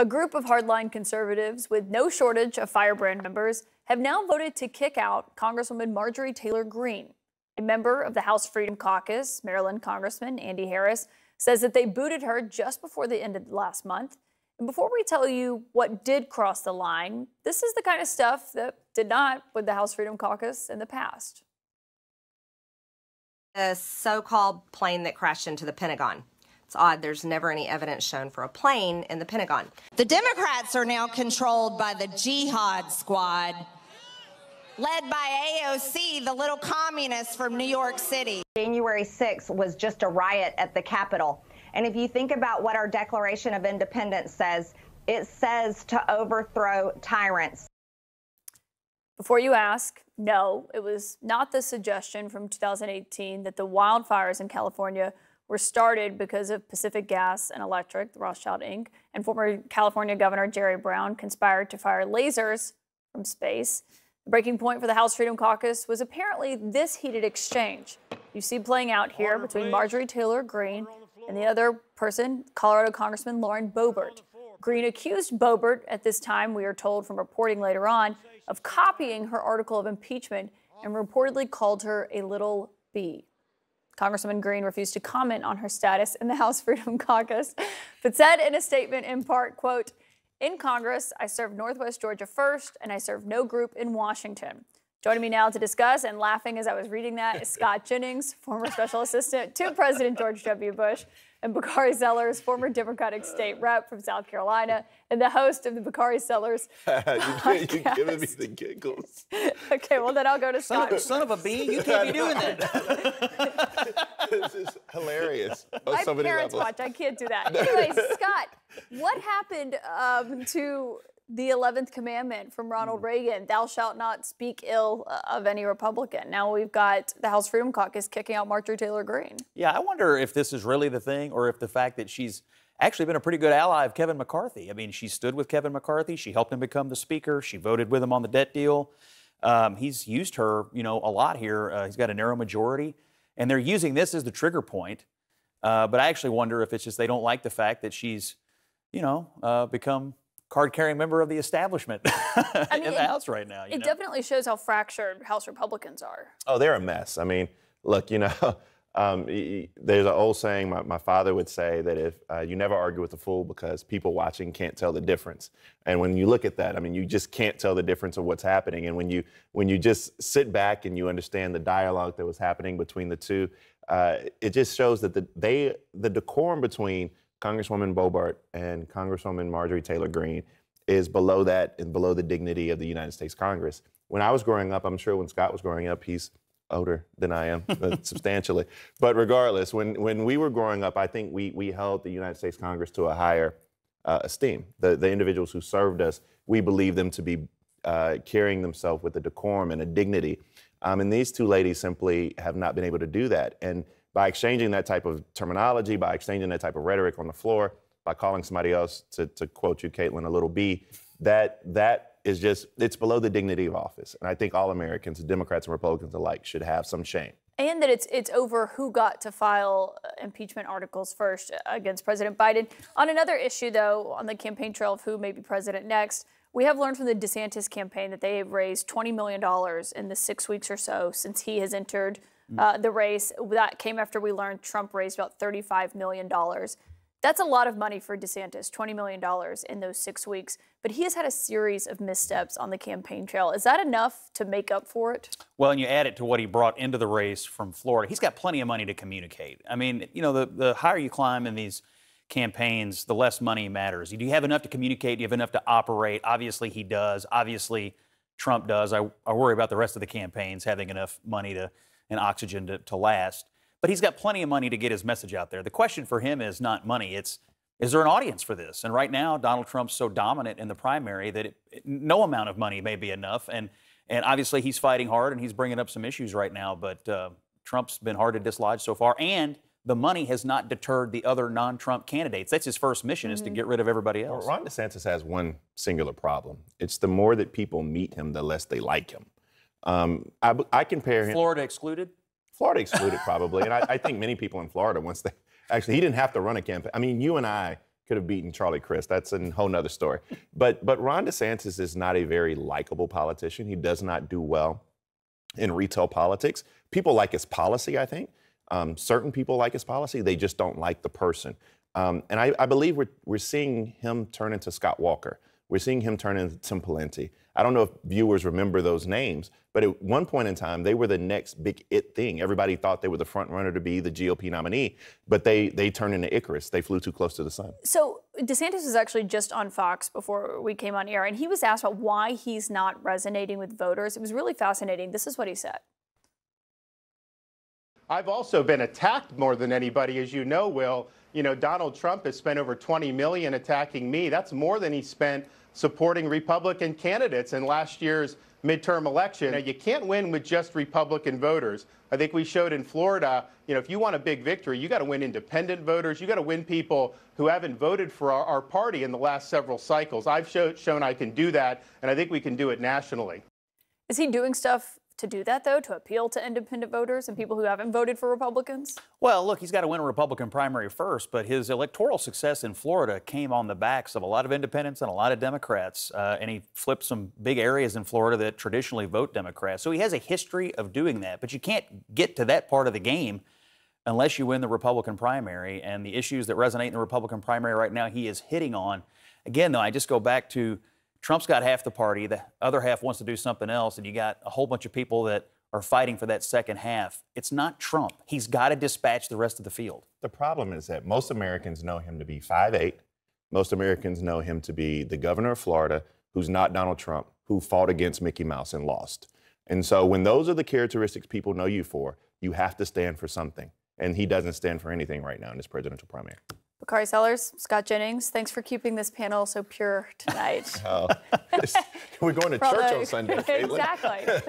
A group of hardline conservatives with no shortage of firebrand members have now voted to kick out Congresswoman Marjorie Taylor Greene. A member of the House Freedom Caucus, Maryland Congressman Andy Harris, says that they booted her just before the end of last month. And before we tell you what did cross the line, this is the kind of stuff that did not with the House Freedom Caucus in the past. The so called plane that crashed into the Pentagon. It's odd, there's never any evidence shown for a plane in the Pentagon. The Democrats are now controlled by the Jihad Squad, led by AOC, the little communist from New York City. January 6th was just a riot at the Capitol. And if you think about what our Declaration of Independence says, it says to overthrow tyrants. Before you ask, no, it was not the suggestion from 2018 that the wildfires in California were started because of Pacific Gas and Electric, the Rothschild Inc., and former California Governor Jerry Brown conspired to fire lasers from space. The breaking point for the House Freedom Caucus was apparently this heated exchange you see playing out here between Marjorie Taylor Greene and the other person, Colorado Congressman Lauren Boebert. Greene accused Boebert at this time, we are told from reporting later on, of copying her article of impeachment and reportedly called her a little bee. Congresswoman Greene refused to comment on her status in the House Freedom Caucus, but said in a statement in part, quote, in Congress, I served Northwest Georgia first, and I served no group in Washington. Joining me now to discuss and laughing as I was reading that is Scott Jennings, former special assistant to President George W. Bush and Bakari Sellers, former Democratic state rep from South Carolina, and the host of the Bakari Sellers. you, you're giving me the giggles. okay, well then I'll go to Scott. Son of, son of a bee, you can't be doing that. this is hilarious. Oh, My parents watch. I can't do that. Anyways, Scott, what happened um, to the 11th commandment from Ronald mm. Reagan thou shalt not speak ill uh, of any Republican. Now we've got the House Freedom Caucus kicking out Marjorie Taylor Greene. Yeah, I wonder if this is really the thing or if the fact that she's actually been a pretty good ally of Kevin McCarthy. I mean, she stood with Kevin McCarthy, she helped him become the Speaker, she voted with him on the debt deal. Um, he's used her, you know, a lot here. Uh, he's got a narrow majority, and they're using this as the trigger point. Uh, but I actually wonder if it's just they don't like the fact that she's, you know, uh, become card carrying member of the establishment I mean, in the it, House right now. it know? definitely shows how fractured House Republicans are. Oh, they're a mess. I mean, look, you know, um, there's an old saying my, my, father would say that if uh, you never argue with a fool because people watching can't tell the difference. And when you look at that, I mean, you just can't tell the difference of what's happening. And when you when you just sit back and you understand the dialogue that was happening between the two, uh, it just shows that the they the decorum between Congresswoman Boebert and Congresswoman Marjorie Taylor Greene is below that and below the dignity of the United States Congress. When I was growing up, I'm sure when Scott was growing up, he's older than I am substantially. But regardless, when, when we were growing up, I think we, we held the United States Congress to a higher uh, esteem. The, the individuals who served us, we believed them to be uh, carrying themselves with a decorum and a dignity. Um, and these two ladies simply have not been able to do that. And by exchanging that type of terminology, by exchanging that type of rhetoric on the floor, by calling somebody else, to, to quote you, Caitlin, a little b, that that is just it's below the dignity of office. And I think all Americans, Democrats and Republicans alike, should have some shame. And that it's it's over who got to file uh, impeachment articles first against President Biden. On another issue, though, on the campaign trail of who may be president next, we have learned from the DeSantis campaign that they have raised $20 million in the six weeks or so since he has entered uh, the race. That came after we learned Trump raised about $35 million. That's a lot of money for DeSantis, $20 million in those six weeks. But he has had a series of missteps on the campaign trail. Is that enough to make up for it? Well, and you add it to what he brought into the race from Florida. He's got plenty of money to communicate. I mean, you know, the, the higher you climb in these campaigns, the less money matters. Do you have enough to communicate? Do you have enough to operate? Obviously, he does. Obviously, Trump does. I, I worry about the rest of the campaigns having enough money to and oxygen to, to last. But he's got plenty of money to get his message out there. The question for him is not money, it's is there an audience for this? And right now, Donald Trump's so dominant in the primary that it, it, no amount of money may be enough. And, and obviously, he's fighting hard and he's bringing up some issues right now. But uh, Trump's been hard to dislodge so far. And the money has not deterred the other non Trump candidates. That's his first mission, mm-hmm. is to mm-hmm. get rid of everybody else. Well, Ron DeSantis has one singular problem it's the more that people meet him, the less they like him. Um, I, I compare him. Florida excluded? Florida excluded probably, and I, I, think many people in Florida once they actually he didn't have to run a campaign. I mean, you and I could have beaten Charlie Crist. That's a whole nother story. But but Ron DeSantis is not a very likable politician. He does not do well in retail politics. People like his policy, I think. Um, certain people like his policy. They just don't like the person. Um, and I, I, believe we're, we're seeing him turn into Scott Walker. We're seeing him turn into Tim Pawlenty. I don't know if viewers remember those names, but at one point in time, they were the next big it thing. Everybody thought they were the front runner to be the GOP nominee, but they they turned into Icarus. They flew too close to the sun. So DeSantis was actually just on Fox before we came on air, and he was asked about why he's not resonating with voters. It was really fascinating. This is what he said. I've also been attacked more than anybody, as you know, Will. You know, Donald Trump has spent over 20 million attacking me. That's more than he spent supporting Republican candidates in last year's midterm election. Now, you can't win with just Republican voters. I think we showed in Florida, you know, if you want a big victory, you got to win independent voters. You got to win people who haven't voted for our, our, party in the last several cycles. I've show, shown I can do that, and I think we can do it nationally. Is he doing stuff to do that, though, to appeal to independent voters and people who haven't voted for Republicans? Well, look, he's got to win a Republican primary first, but his electoral success in Florida came on the backs of a lot of independents and a lot of Democrats. Uh, and he flipped some big areas in Florida that traditionally vote Democrats. So he has a history of doing that. But you can't get to that part of the game unless you win the Republican primary. And the issues that resonate in the Republican primary right now, he is hitting on. Again, though, I just go back to Trump's got half the party, the other half wants to do something else, and you got a whole bunch of people that are fighting for that second half. It's not Trump. He's got to dispatch the rest of the field. The problem is that most Americans know him to be 5'8. Most Americans know him to be the governor of Florida who's not Donald Trump, who fought against Mickey Mouse and lost. And so when those are the characteristics people know you for, you have to stand for something. And he doesn't stand for anything right now in this presidential primary. Bakari Sellers, Scott Jennings, thanks for keeping this panel so pure tonight. oh, we're going to church on Sunday. Caitlin. exactly.